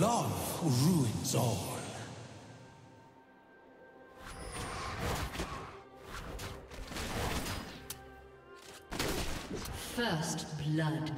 Love ruins all. First blood.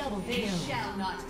Double They shall not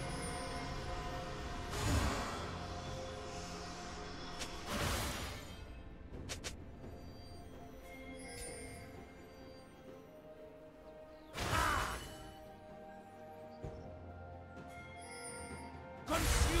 consumed.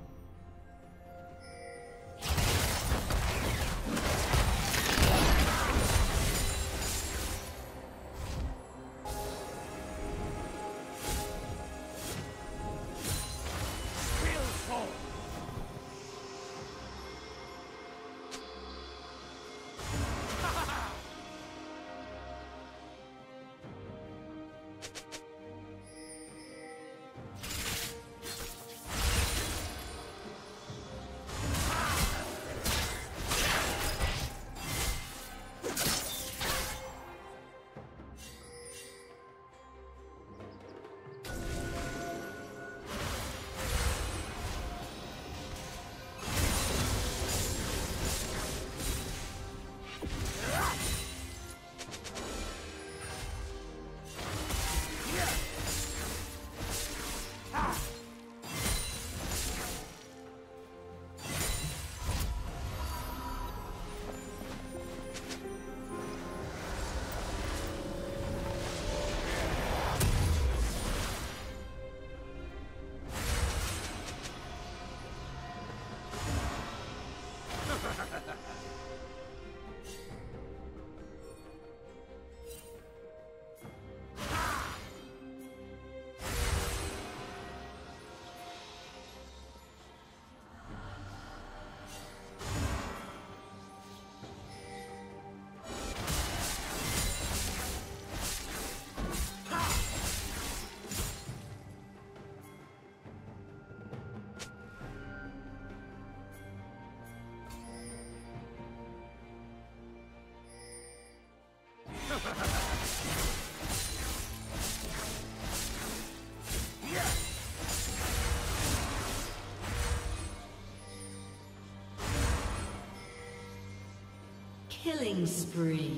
Killing spree.